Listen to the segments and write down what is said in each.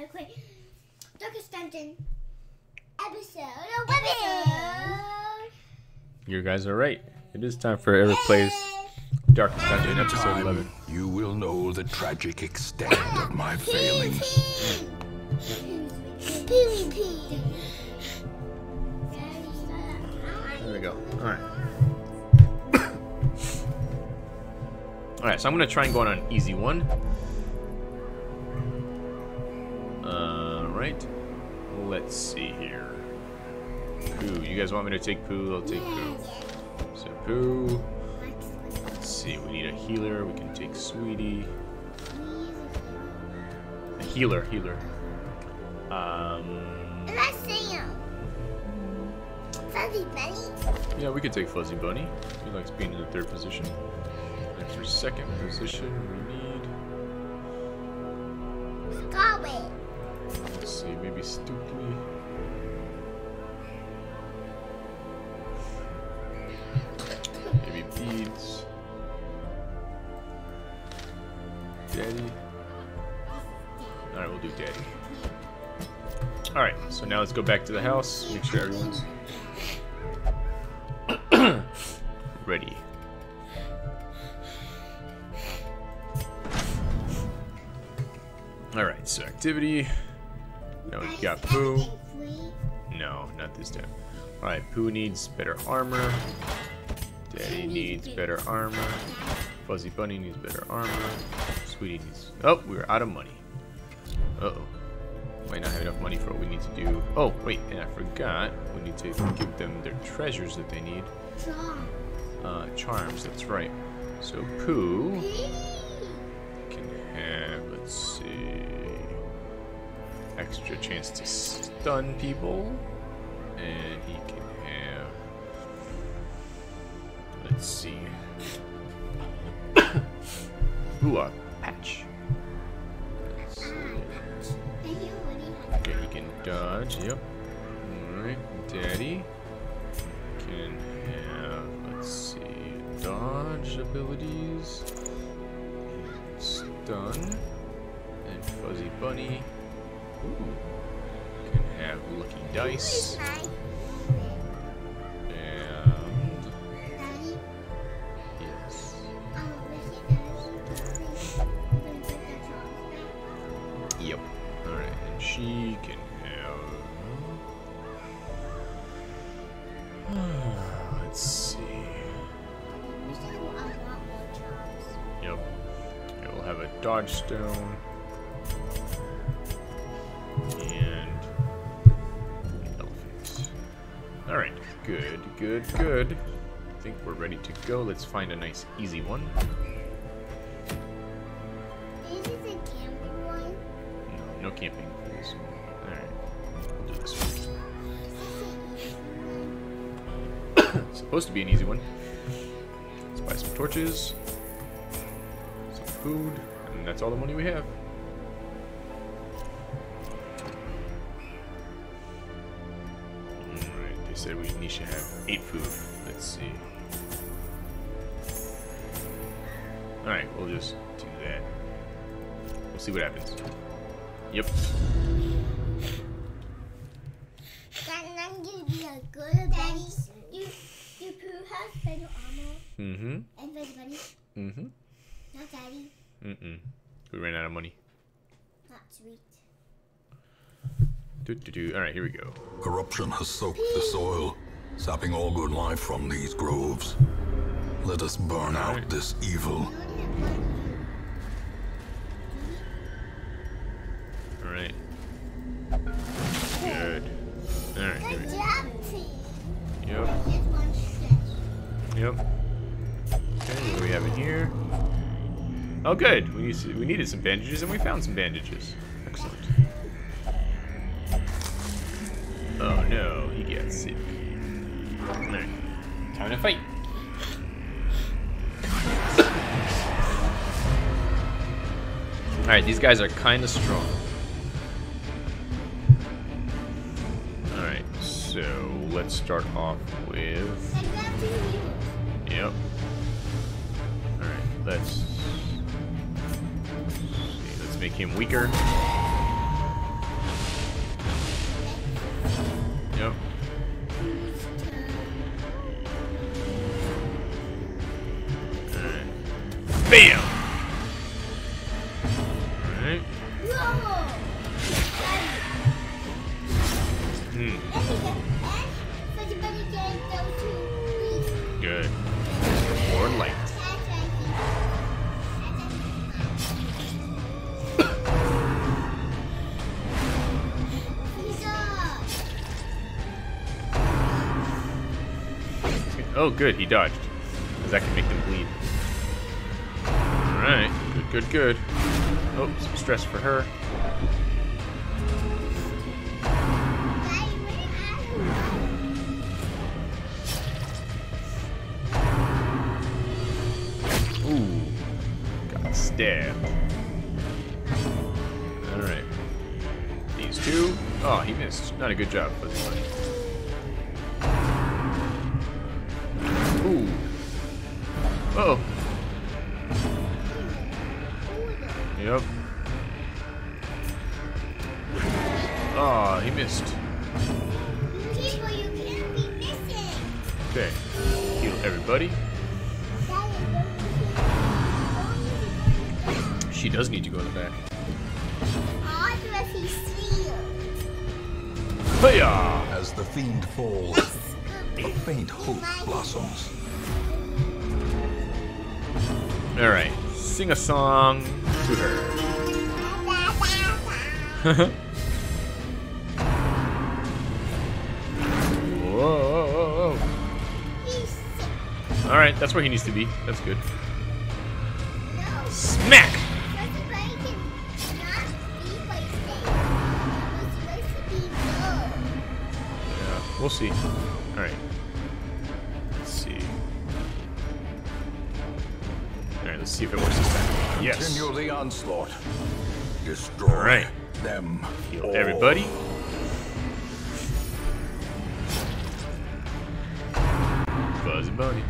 earthquake. Darkest Dungeon episode. Episode. You guys are right. It is time for Eric Plays Darkest Dungeon, episode Time 11. you will know the tragic extent of my failings. PvP. There we go. Alright. Alright, so I'm gonna try and go on an easy one. Alright. Let's see here. Pooh. You guys want me to take Poo? I'll take Pooh. So Poo. Let's see, we need a healer. We can take Sweetie. A healer, healer. Um Let's see him. Fuzzy Bunny. Yeah, we could take Fuzzy Bunny. He likes being in the third position. And second position, maybe Stookley. Maybe Beads. Daddy. Alright, we'll do Daddy. Alright, so now let's go back to the house. Make sure everyone's ready. Alright, so activity. Got Pooh. No, not this time. Alright, Pooh needs better armor. Daddy needs better armor. Fuzzy Bunny needs better armor. Sweetie needs. Oh, we're out of money. Uh oh. Might not have enough money for what we need to do. Oh, wait, and I forgot. We need to give them their treasures that they need. Uh, charms, that's right. So Pooh extra chance to stun people, and he can have, let's see, ooh, a patch. Okay, he can dodge, yep. Will dodge stone. And elephant. Alright, good, good, good. I think we're ready to go. Let's find a nice easy one. No, no camping one. Alright. We'll do this one. Supposed to be an easy one. Let's buy some torches some food, and that's all the money we have. Alright, they said we need to have eight food. Let's see. Alright, we'll just do that. We'll see what happens. Yep. Daddy, you, you Pooh has better armor Mm-hmm. and Fuzzy Bunny. Mm-hmm. Not Daddy. Mm-mm. We ran out of money. Not sweet. Do do do. Alright, here we go. Corruption has soaked the soil, sapping all good life from these groves. Let us burn out this evil. Alright. Good. Alright, here we Good go. job, Yep. Just one stretch. Yep. Okay, what do we have in here? Oh, good. We, used to- we needed some bandages, and we found some bandages. Excellent. Oh no, he gets sick. Alright. Time to fight. Alright, these guys are kind of strong. Alright, so let's start off with. And grab two wheels. Yep. Alright, let's make him weaker. Oh, good. He dodged. Because that can make them bleed. Alright. Good, good, good. Oh, some stress for her. Ooh. Got stabbed. Alright. These two. Oh, he missed. Not a good job, As the fiend falls, a faint hope blossoms. Alright. Sing a song to her. Alright, that's where he needs to be. That's good. See. Alright. Let's see. Alright, let's see if it works this time. Yes. Continue the onslaught. Destroy All right. them. Heal all. everybody. Fuzzy Bunny.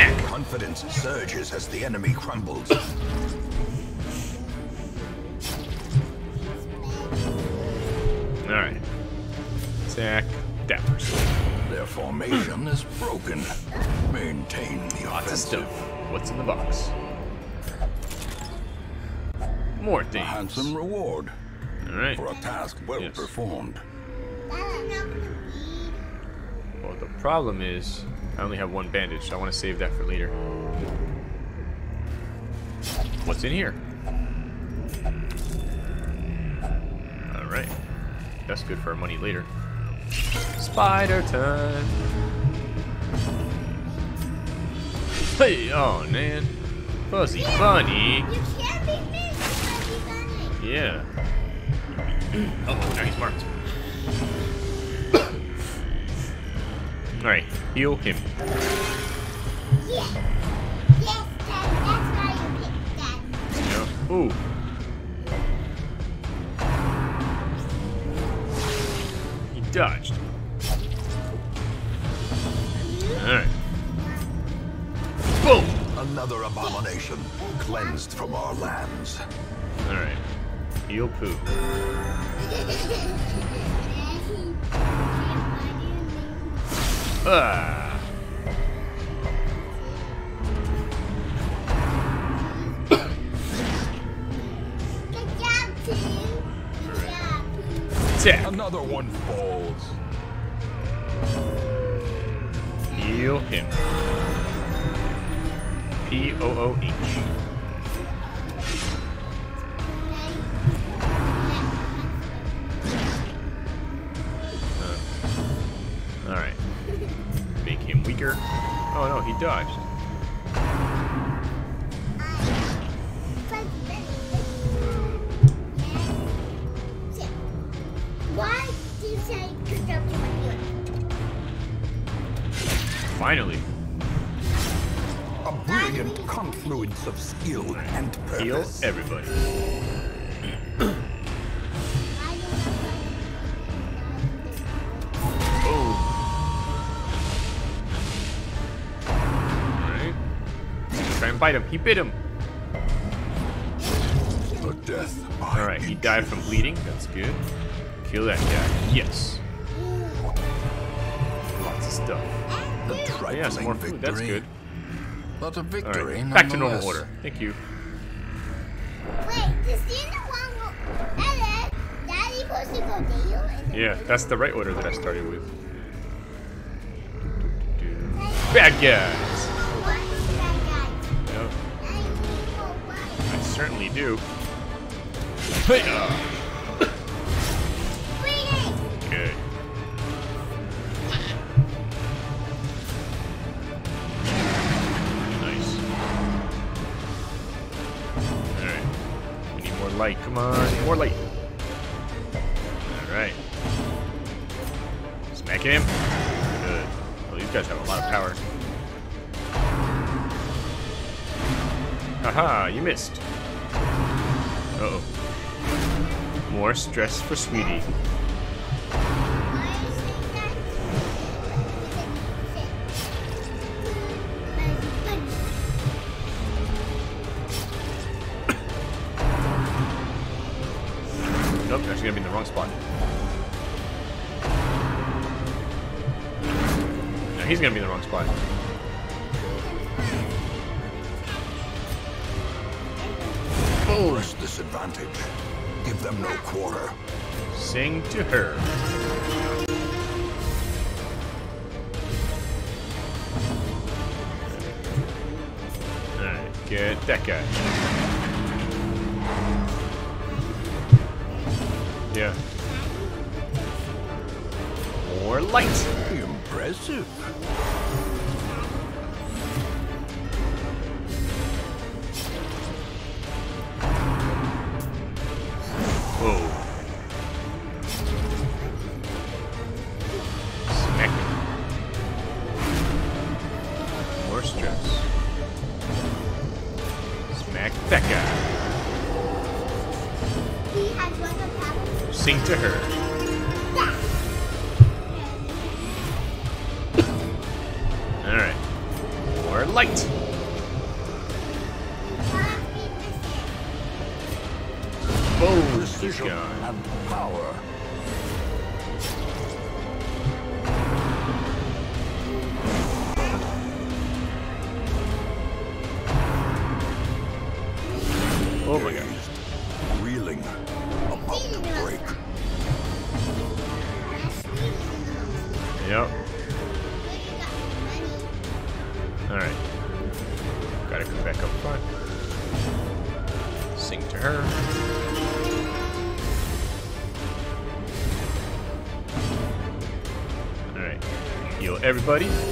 Smack! Confidence surges as the enemy crumbles. Alright. Zach, that person. Their formation is broken. Maintain the Lots of offensive. stuff. What's in the box? More things. A handsome reward Alright. for a task well Yes. performed. Well, the problem is, I only have one bandage, so I want to save that for later. What's in here? Alright. That's good for our money later. Spider time! Hey, oh man. Fuzzy Bunny! You can't be Fuzzy Bunny. Yeah. oh, now he's marked. Heal him. Yeah. Yes, Daddy, that's why you picked that. Yeah. Ooh. He dodged. Alright. Boom! Another abomination cleansed from our lands. Alright. Heal poo. Ah. Good job, Good job, Another one falls. Heal him. P O O H. Oh no, he dodged. Why do you say good job to my healer? Finally. A brilliant confluence of skill and purpose. Heal everybody. Bite him. He bit him. A death Alright, he died from bleeding. That's good. Kill that guy. Yes. Lots of stuff. A Oh, yeah, some trifling more food. That's good. But a victory Alright, back to normal order. Thank you. Wait, does Santa one go? Daddy supposed to go down? Yeah, that's the right order that I started with. Bad guys. Certainly do. Good. Nice. Alright. We need more light. Come on. More light. Alright. Smack him. Good. Well, these guys have a lot of power. Haha, you missed. Uh-oh. More stress for Sweetie. Nope, actually gonna be in the wrong spot. No, he's gonna be in the get to her. Alright. More light. Everybody.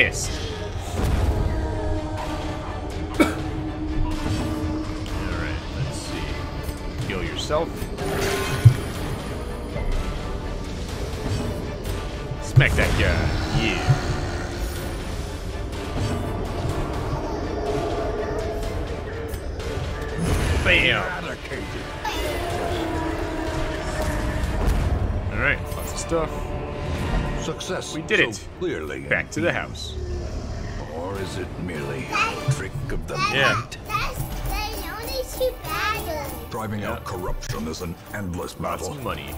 Missed. Alright, let's see. Heal yourself. Smack that guy. Yeah. Bam! Alright, lots of stuff. Success. We did so it. Clearly. Back to the house. Or is it merely a trick of the Yeah. night? That's there's only two battles. Driving Yeah. out corruption is an endless battle. Lots of money.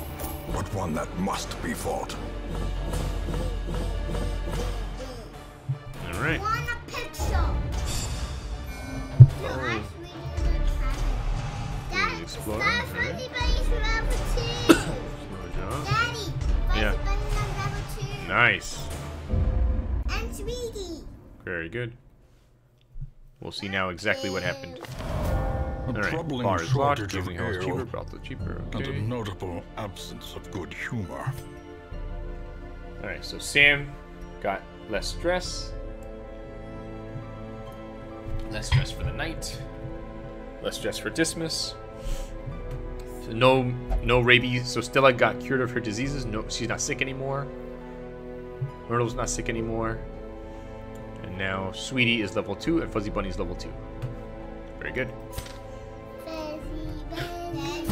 but one that must be fought. All right. Very good. We'll see now exactly what happened. A right. troubling Bar is locked. shortage of house ale cheaper. Brothel cheaper. and a notable absence of good humor. All right. So Sam got less stress. Less stress for the night. Less stress for Dismas. So no, no rabies. So Stella got cured of her diseases. No, she's not sick anymore. Myrtle's not sick anymore. And now Sweetie is level two, and Fuzzy Bunny is level two. Very good. Fuzzy Bunny.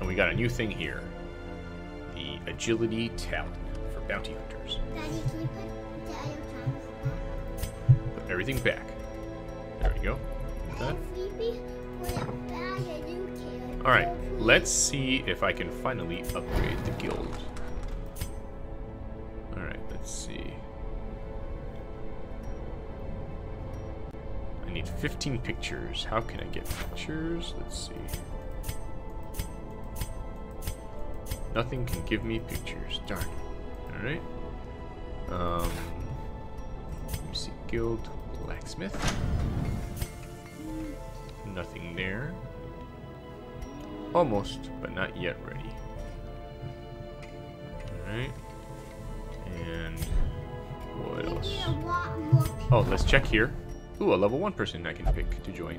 And we got a new thing here. The agility talent for bounty hunters. Daddy, can you put the other times Put everything back. There we go. Like that. Sleepy, put it back. I don't care. Alright, let's see if I can finally upgrade the guild. Alright, let's see. 15 pictures. How can I get pictures? Let's see. Nothing can give me pictures. Darn. Alright. Um, let me see. Guild blacksmith. Nothing there. Almost, but not yet ready. Alright. And what else? need a lot more Oh, let's check here. Ooh, a level 1 person I can pick to join.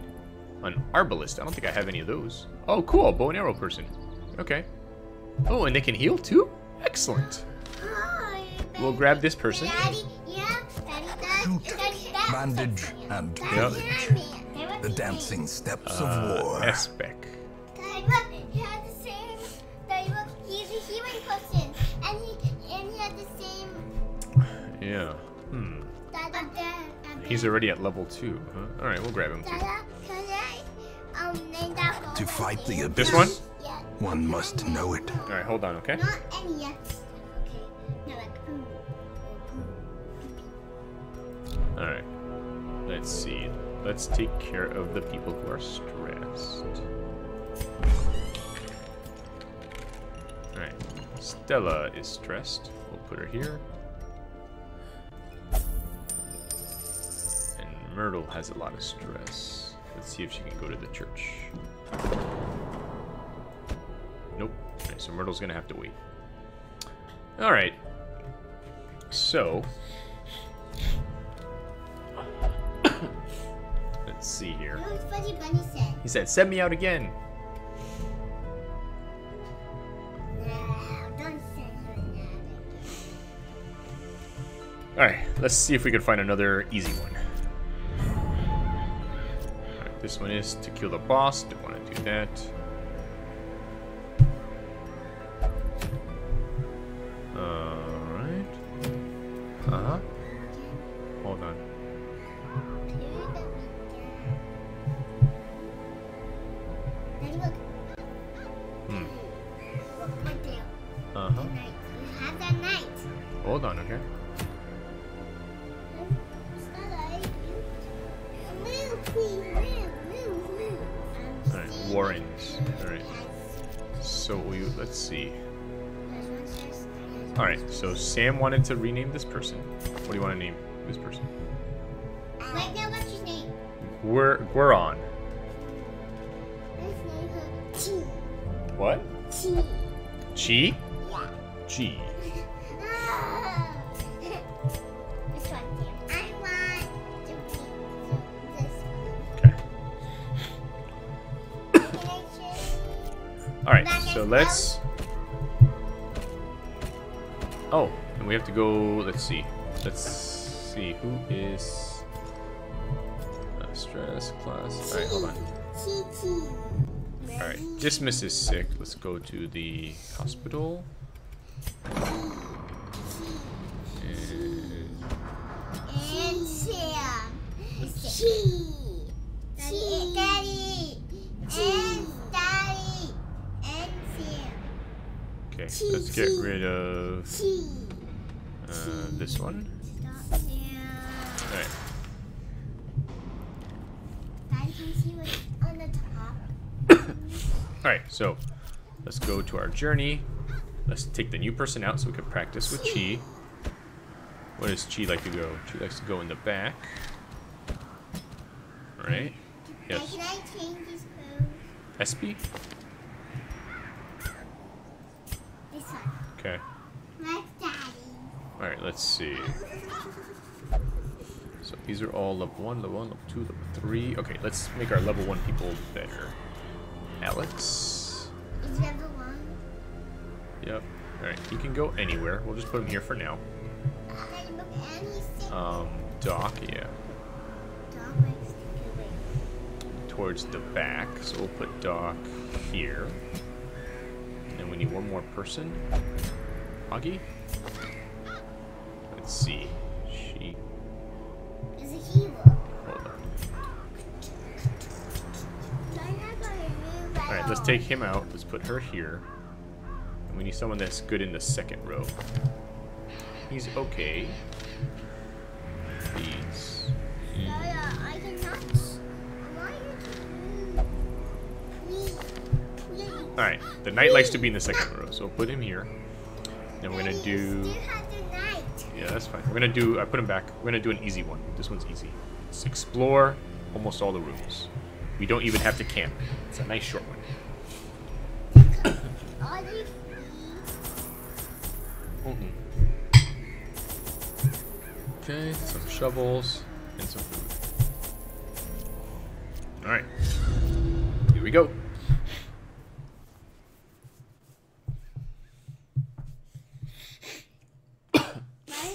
An arbalist. I don't think I have any of those. Oh, cool. Bow and arrow person. Okay. Oh, and they can heal too? Excellent. Hi, We'll grab this person. Daddy, yeah, Daddy, that, Shoot, Daddy, bandage, and Daddy, Yep. The dancing steps Uh, of war. Espec. He's already at level 2, huh? Alright, we'll grab him too. Dada, can I um name that one? To fight the This abyss, one? One must know it. Alright, hold on, okay? Not any yet. Okay. No, like. mm, mm. Alright. Let's see. Let's take care of the people who are stressed. Alright. Stella is stressed. We'll put her here. Myrtle has a lot of stress. Let's see if she can go to the church. Nope. Okay, so Myrtle's gonna have to wait. Alright. So, Let's see here. You know what Fuzzy Bunny said? He said, send me out again. No, don't send her that. Alright, let's see if we can find another easy one. This one is to kill the boss. Don't want to do that. Sam wanted to rename this person. What do you want to name this person? Wait, now what's his name? We're we're on. Let's name her What? Chi. Chi. Chi? Yeah. G. Ah. this one there. I want to be to this Okay. one. Can I choose? Alright, so let's Oh, and we have to go let's see. Let's see who is uh, stress class. Alright, hold on. Alright, Dismas is sick. Let's go to the hospital. And Sam. She. Daddy. Daddy. And Daddy. And Sam. Okay, let's get rid of this one. Alright, Daddy, can you see what's on the top? alright, so let's go to our journey. Let's take the new person out so we can practice with Chi. Where does Chi like to go? Chi likes to go in the back. Alright. Yes. Can I change his pose? SB? This one. Okay. Alright, let's see. So these are all level 1, level 1, level 2, level 3. Okay, let's make our level 1 people better. Alex. Is level one? Yep. Alright, he can go anywhere. We'll just put him here for now. Daddy, look, and he's sick. Um, Doc, yeah. Dog likes to go away. Towards the back. So we'll put Doc here. And we need one more person. Augie? Let's see. She. Is a hero. Hold on. Alright, let's take him out. Let's put her here. And we need someone that's good in the second row. He's okay. He's... Yaya, I cannot. I want you to Please. Please. Alright, the knight likes to be in the second row, so we'll put him here. Then we're gonna do... Yeah, that's fine. We're gonna do... I put him back. We're gonna do an easy one. This one's easy. Let's explore almost all the rooms. We don't even have to camp. It's a nice short one. Mm-hmm. Okay, some shovels and some food. Alright. Here we go. Why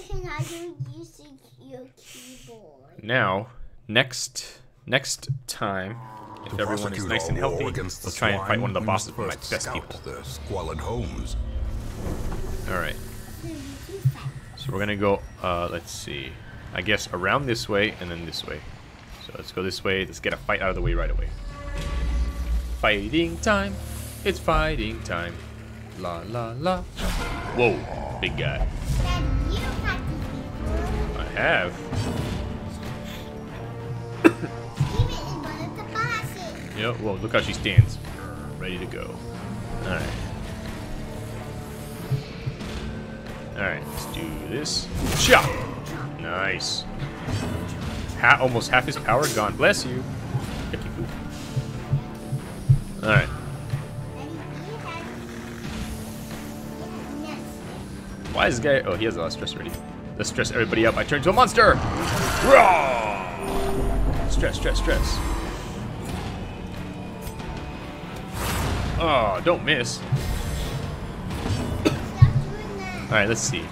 cannot you use your keyboard? Now, next next time, if To everyone is nice and healthy, against the let's try and fight one of the we bosses must with my best people. Their squalid homes. Alright. You fight. So we're gonna go, uh, let's see. I guess around this way and then this way. So let's go this way. Let's get a fight out of the way right away. Fighting time. It's fighting time. La la la. Whoa, big guy. Daddy, you practice before. I have. Yep, whoa, look how she stands. Ready to go. Alright. Alright, let's do this. Chop! Nice. Ha almost half his power gone. Bless you. Alright. Why is this guy... Oh, he has a lot of stress already. Let's stress everybody up. I turn into a monster! Stress, stress, stress. Oh, don't miss. Alright, let's see.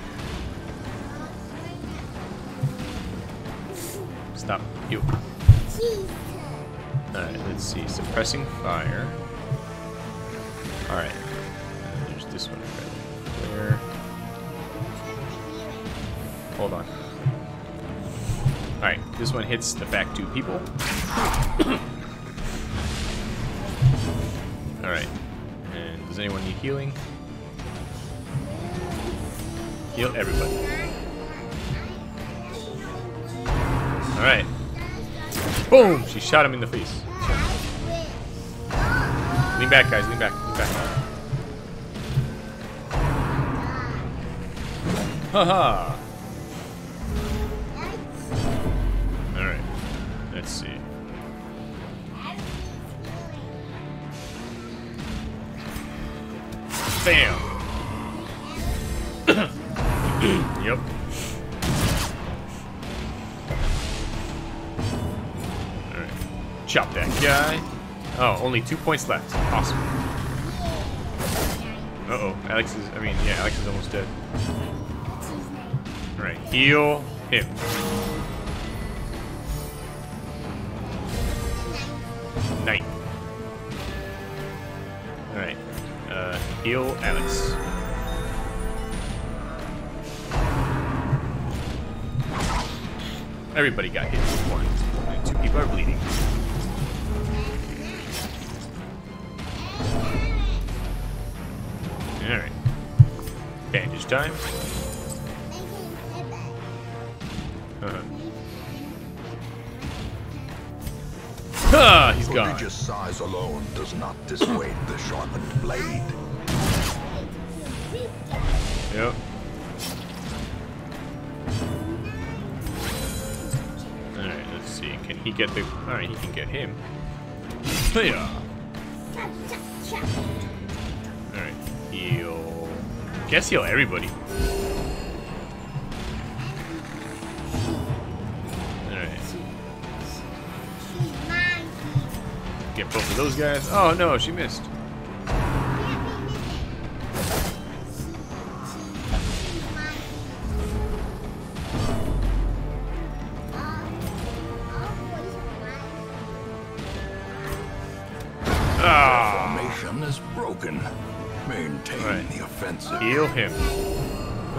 Stop. You. Alright, let's see. Suppressing fire. Alright. There's this one right there. Hold on. Alright, this one hits the back two people. Alright. And does anyone need healing? Heal everybody. Alright. Boom! She shot him in the face. Lean back, guys. Lean back. Lean back. Haha. Bam! yep. Alright. Chop that guy. Oh, only two points left. Awesome. Uh-oh. Alex is, I mean, yeah, Alex is almost dead. Alright, heal him. heal Alex. Everybody got hit with one. Two people are bleeding. Alright. Bandage time. Uh -huh. Ah, he's gone. Size alone does not dissuade the sharpened blade. He get the... Alright, he can get him. Yeah. Alright, heal... Guess heal everybody. Alright, get both of those guys. Oh no, she missed. Ah! Formation is broken. Maintain Right. the offensive. Heal him.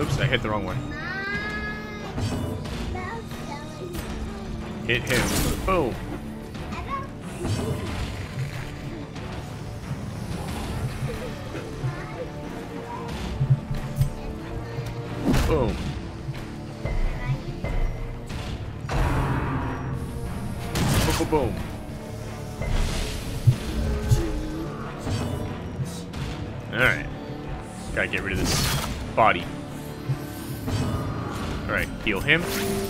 Oops, I hit the wrong one. Hit him. Boom. Boom. Him.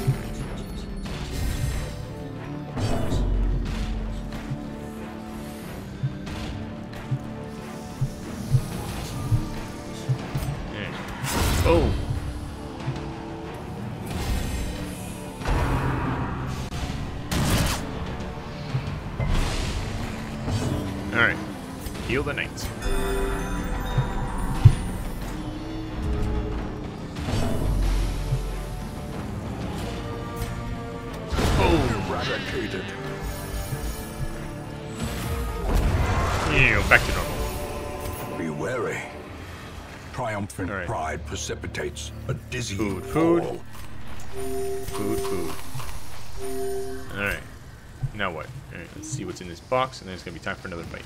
Precipitates a dizzying Food, food. fall. Food, food. Alright. Now what? Alright, let's see what's in this box, and then it's gonna be time for another fight.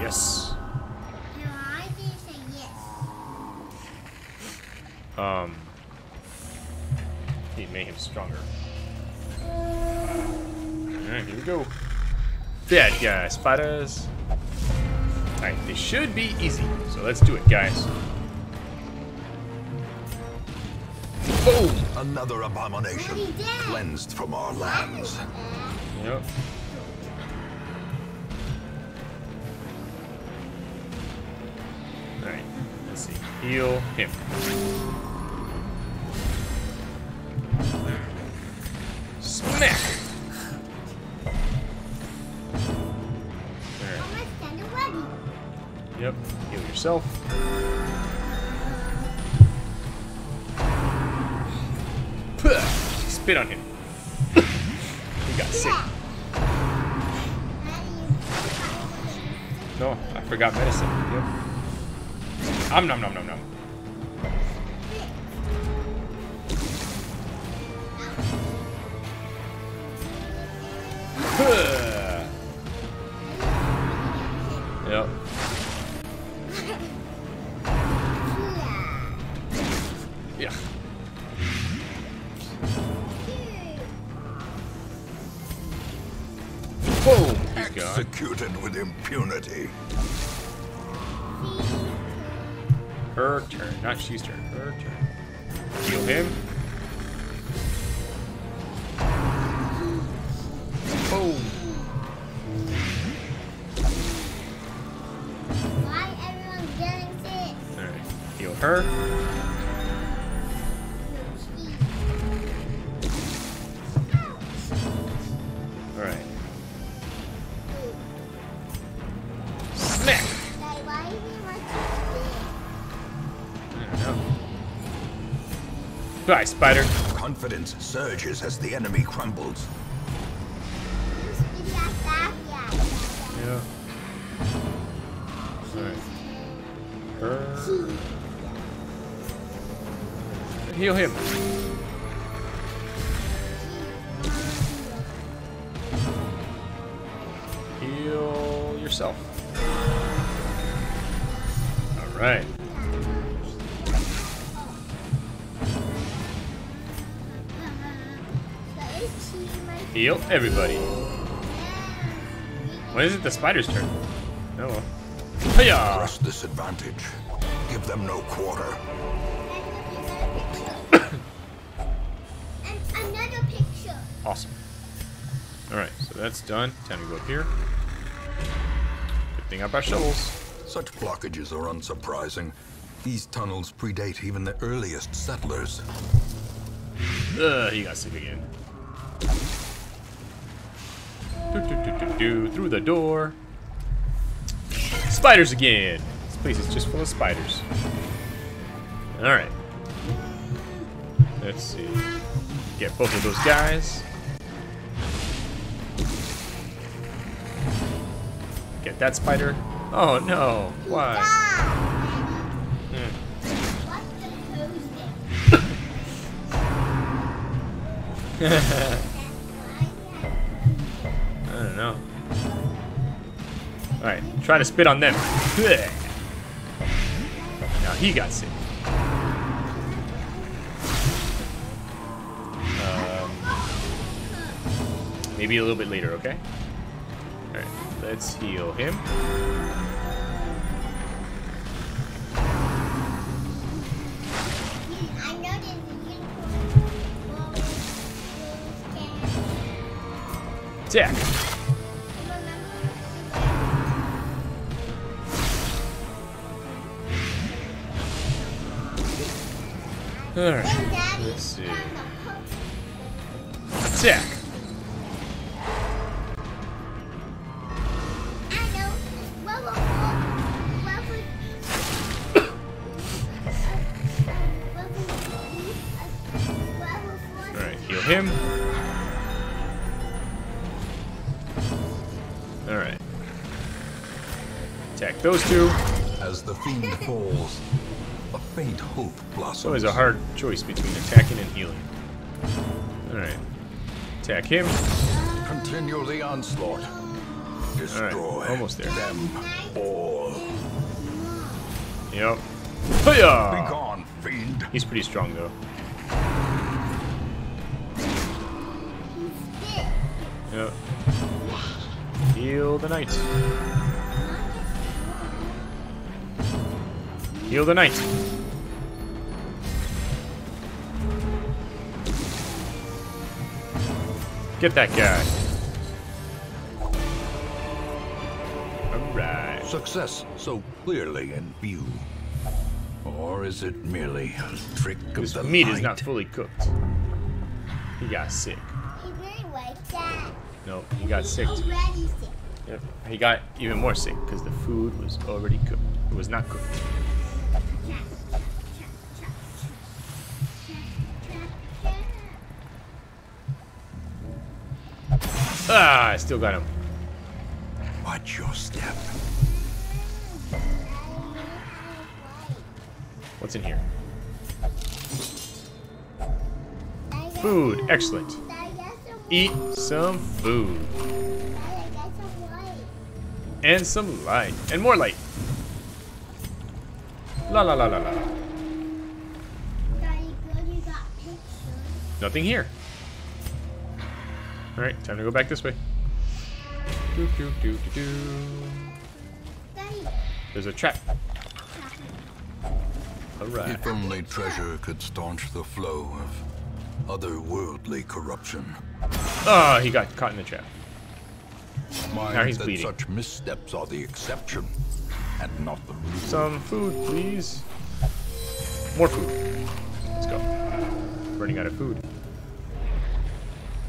Yes. Um. He made him stronger. Alright, here we go. Bad guy spiders. Alright, this should be easy. So let's do it, guys. Boom! Another abomination What he did. cleansed from our lands. Yep. Alright, let's see. Heal him. Yourself. Spit on him. he got sick. No, I forgot medicine. Yep. Om nom nom nom nom. Turn, turn. Her turn. Heal him. Boom. Why everyone getting sick? Alright. Heal her. Spider. Confidence surges as the enemy crumbles. Yeah. Heal him. Everybody. When is it the spider's turn? Oh well. Hiya! Press this advantage. Give them no quarter. Another picture. Awesome. Alright, so that's done. Time to go up here. Good thing I brought shovels. Such blockages are unsurprising. These tunnels predate even the earliest settlers. Ugh, he got sick again. Do, through the door. Spiders again. This place is just full of spiders. Alright. Let's see. Get both of those guys. Get that spider. Oh no. Why? Hmm. I don't know. Alright, try to spit on them. Now he got sick. Um, maybe a little bit later, okay? Alright, let's heal him. Attack! Alright, let's see. Attack! Alright, heal him. Alright. Attack those two. As the fiend falls, faint hope blossoms. It's always a hard choice between attacking and healing. Alright. Attack him. Continue the onslaught. Destroy almost there. them all. Yep. Be gone, fiend. He's pretty strong though. Yep. Heal the knight. Heal the knight. Get that guy. Alright. Success so clearly in view. Or is it merely a trick of This the meat light? is not fully cooked. He got sick. He really like that. No, he got sick. Already sick. Yep. He got even more sick because the food was already cooked. It was not cooked. Ah, I still got him. Watch your step. What's in here? Food. Excellent. Eat some food. And some light. And more light. La la la la la. Nothing here. Alright, time to go back this way. Do, do, do, do, do. There's a trap. Alright. If only treasure could staunch the flow of otherworldly corruption. Oh, he got caught in the trap. Mind Now he's that bleeding. such missteps are the exception, and not the rule. Some food, please. More food. Let's go. Running out of food.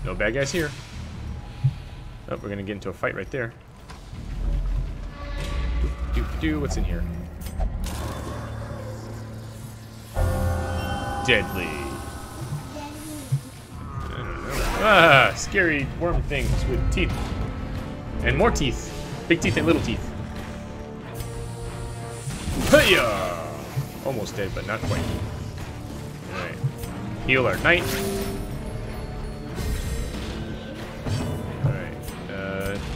No bad guys here. Oh, we're gonna get into a fight right there. Do, do. What's in here? Deadly. Ah, scary worm things with teeth. And more teeth. Big teeth and little teeth. Hiya! Almost dead, but not quite. Alright. Heal our knight.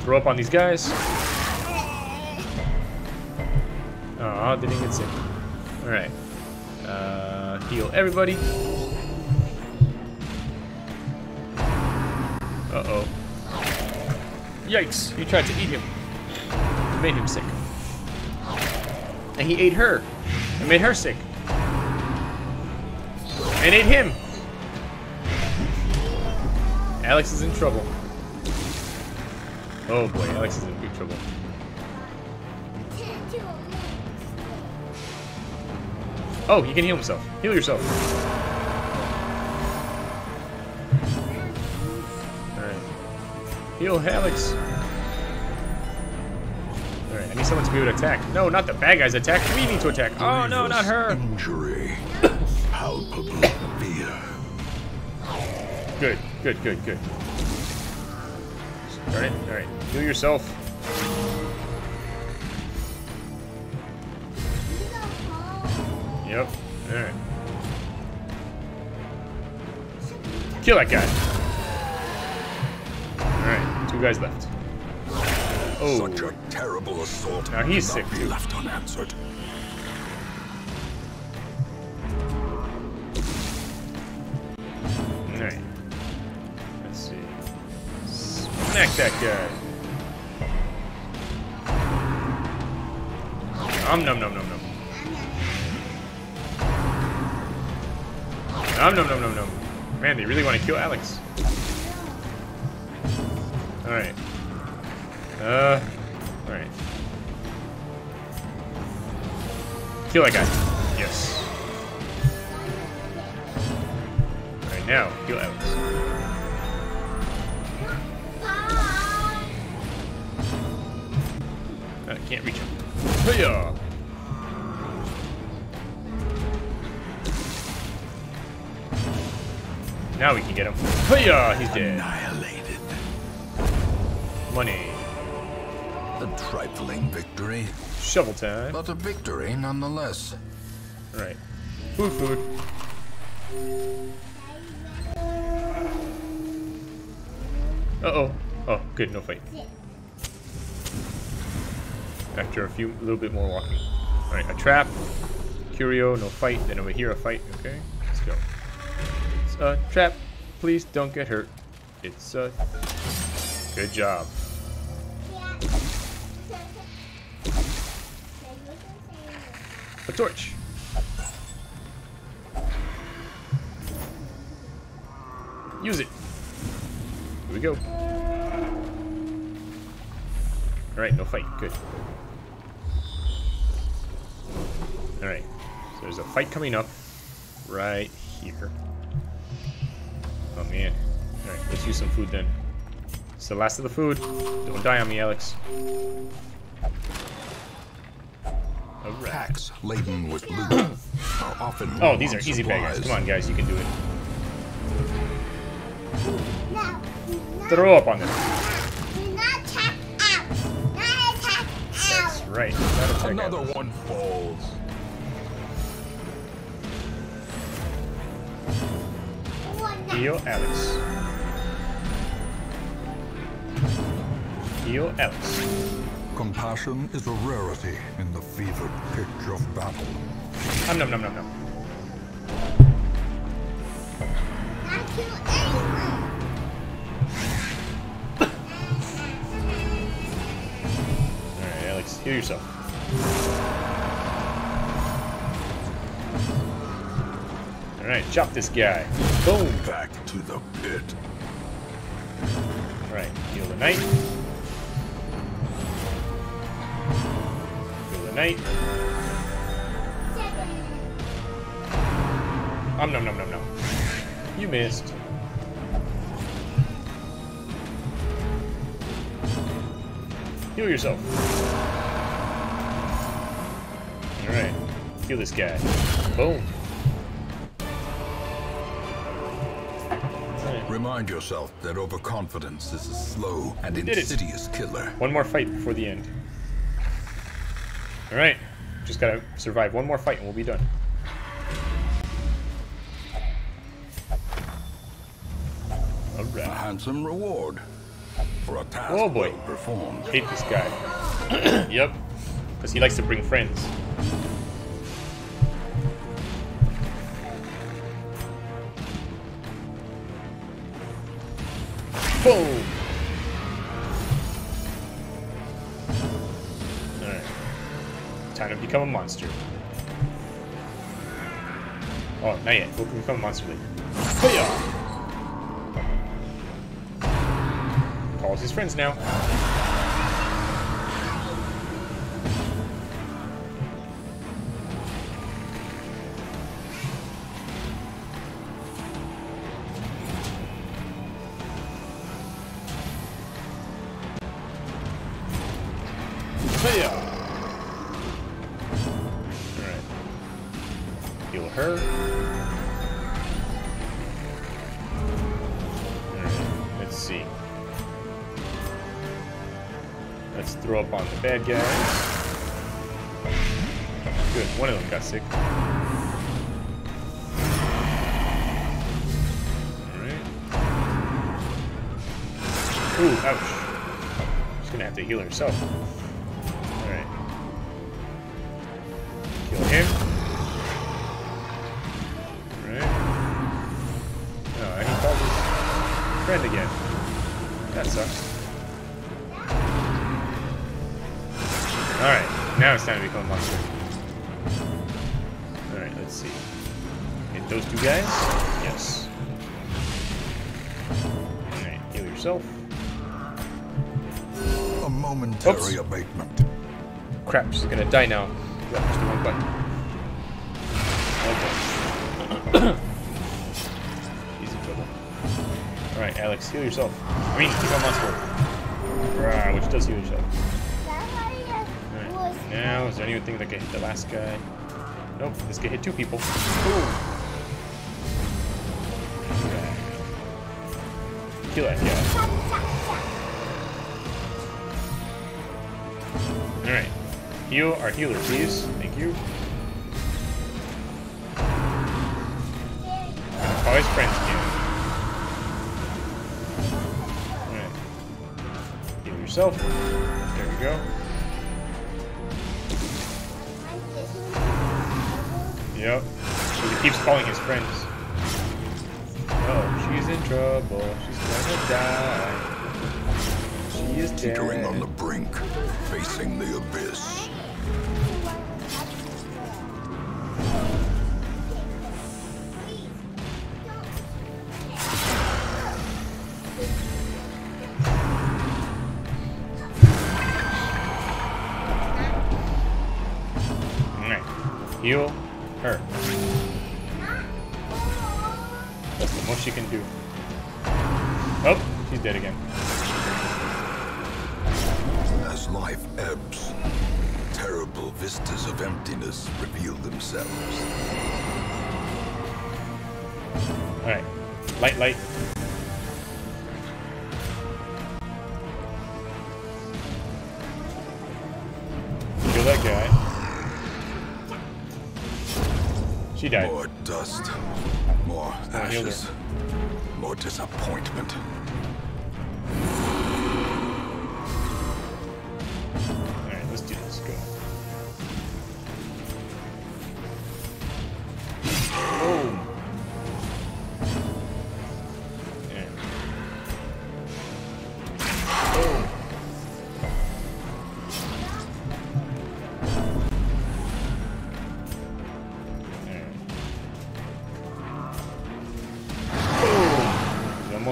Throw up on these guys. Aw, didn't get sick. Alright. Uh, heal everybody. Uh-oh. Yikes, he tried to eat him. It made him sick. And he ate her. It made her sick. And ate him. Alex is in trouble. Oh boy, Alex is in big trouble. Oh, he can heal himself. Heal yourself. Alright. Heal Alex. Alright, I need someone to be able to attack. No, not the bad guys attack. We need to attack. Oh no, not her. Injury. Palpable fear. Good, good, good, good. Alright, alright. Heal yourself. Yep. Alright. Kill that guy. Alright, two guys left. Oh, Such a terrible assault. Now he's sick, be left unanswered. That guy. Um num num num num. Um num num num num. Man, they really want to kill Alex. Alright. Uh, alright. Kill that guy. Yes. Alright, now, kill Alex. Can't reach him. Hiya! Now we can get him. Hiya! He's dead. Annihilated. Money. A trifling victory, Shovel time. but a victory nonetheless. Alright. Food, food. Uh-oh. Oh, good, no fight. After a few, a little bit more walking. Alright, a trap. Curio, no fight. Then over here, a fight. Okay, let's go. It's a trap. Please don't get hurt. It's a... Good job. A torch. Use it. Here we go. Alright, no fight. Good. Alright. So there's a fight coming up right here. Oh man. Alright, let's use some food then. It's the last of the food. Don't die on me, Alex. Alright. Packs laden with loot are often Oh, these are easy bad guys. Come on, guys, you can do it. Throw up on them. do not tap out. Not tap That's right. Another one falls. Heal Alex. Heal Alex. Compassion is a rarity in the fevered pitch of battle. Um, nom nom nom nom. Not kill anyone. Alright, Alex, heal yourself. Alright, chop this guy. Boom! Back to the pit. Alright, heal the knight. Heal the knight. Um, nom nom nom nom. You missed. Heal yourself. Alright. Heal this guy. Boom. Remind yourself that overconfidence is a slow and insidious killer. One more fight before the end. Alright. Just gotta survive one more fight and we'll be done. A Alright. handsome reward for a task Oh, boy. well performed. Hate this guy. yep. Because he likes to bring friends. Boom! Alright. Time to become a monster. Oh, not yet. We'll become a monster later. Hiya! Calls his friends now. Bad guys. Good, one of them got sick. Alright. Ooh, ouch. She's gonna have to heal herself. Momentary Oops. abatement. Crap, she's gonna die now. Yeah, the wrong button. Okay. Easy trouble. Alright, Alex, heal yourself. I mean, keep on. Rah, which does heal yourself. Alright. Now, is there anything that can hit the last guy? Nope, this can hit two people. Ooh. Kill that guy. Alright. Heal our healer, please. Thank you. Call his friends again. Alright. Heal yourself. There we go. Yep. So he keeps calling his friends. Oh, she's in trouble. She's gonna die. Teetering on the brink, facing the abyss.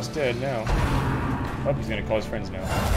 Almost dead now. Oh, he's gonna call his friends now.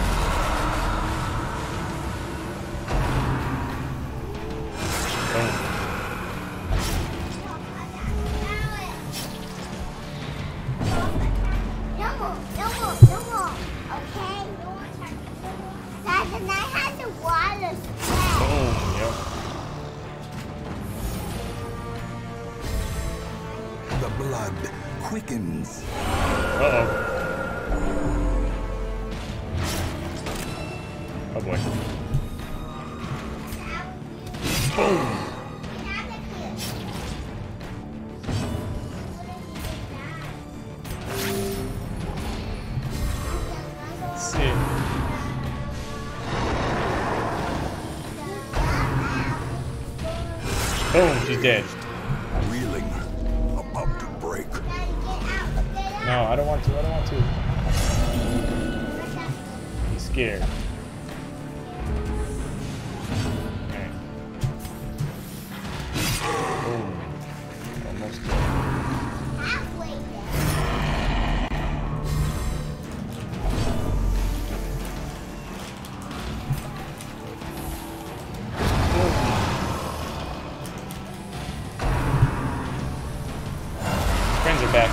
Back.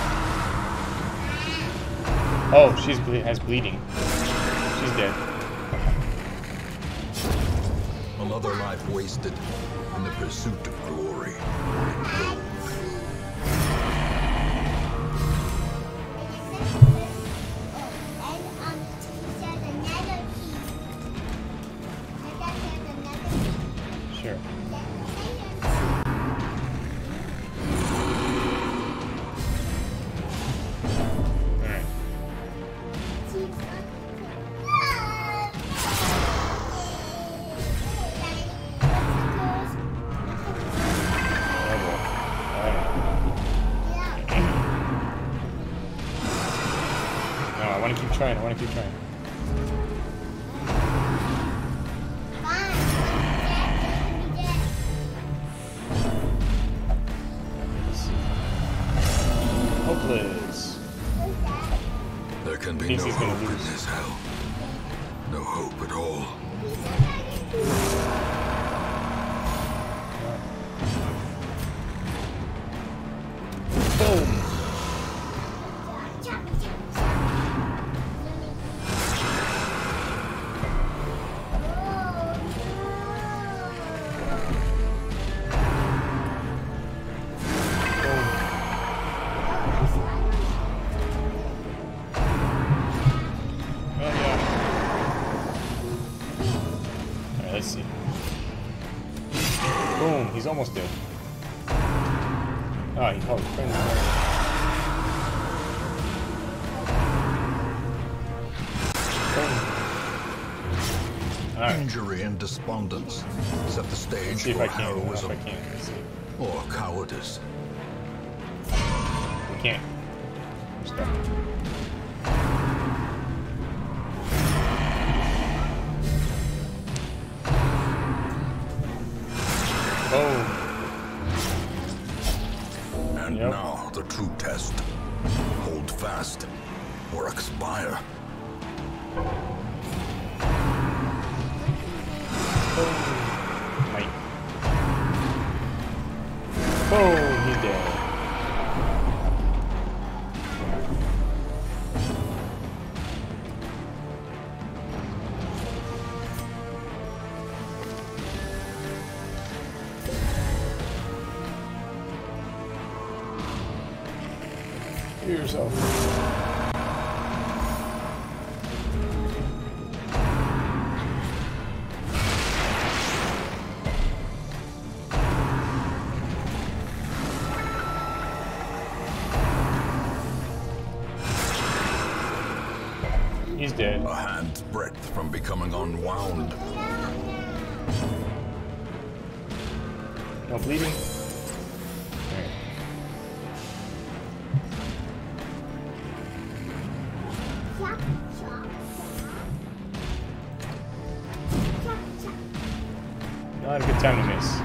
Oh, she's ble has bleeding. She's dead. Another life wasted in the pursuit of glory and gold. Almost dead. Oh, he called his friend. Boom. Alright, Injury and despondence set the stage for I can. If heroism I can. Let's see. or cowardice. We can't. Breadth from becoming unwound. No bleeding. Not a good time to miss.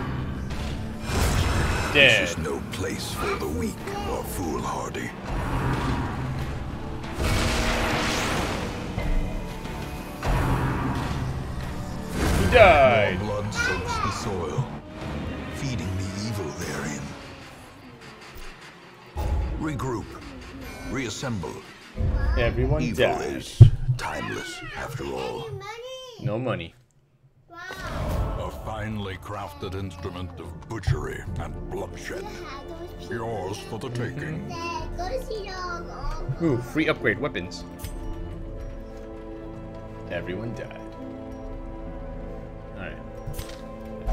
This is no place for the weak or foolhardy. Died. More blood soaks the soil, feeding the evil therein. Regroup. Reassemble. Everyone Evil died. is timeless, after all. No money. A finely crafted instrument of butchery and bloodshed. Yours for the taking. Ooh, free upgrade weapons. Everyone died.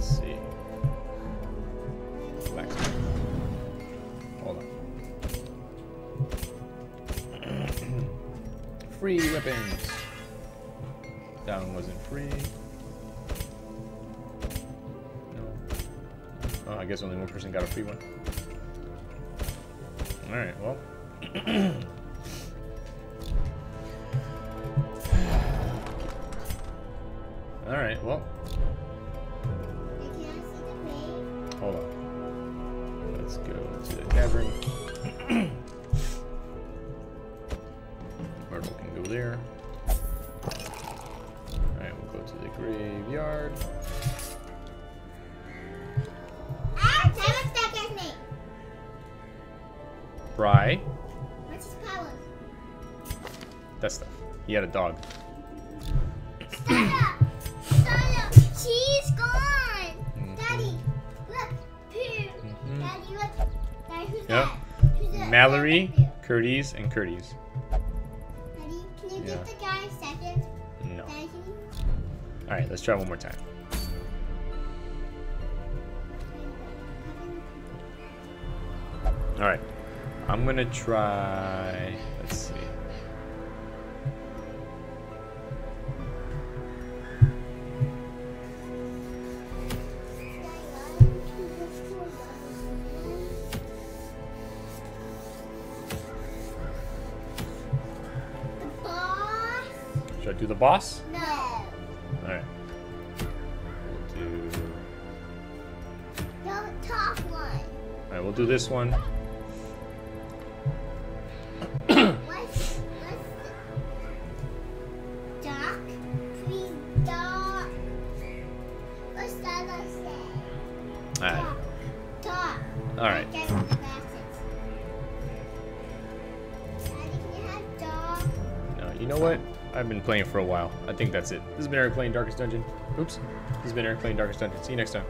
Let's see. Hold on. free weapons. That one wasn't free. No. Oh, I guess only one person got a free one. Alright, well. Alright, well. Graveyard. Ah, Simon stuck at me. Bry. What's his power? That stuff. He had a dog. Stella! Stella! She's gone! Mhm. Daddy, look! Pooh! Mhm. Daddy, look! Daddy, who's Yep. that? Who's that? Mallory, Daddy, Curtis, and Curtis. can you Yeah. get the Alright, let's try one more time. Alright. I'm gonna try. Let's see. Should I do the boss? Know what? I've been playing for a while. I think that's it. This has been Eric playing Darkest Dungeon. Oops. This has been Eric playing Darkest Dungeon. See you next time.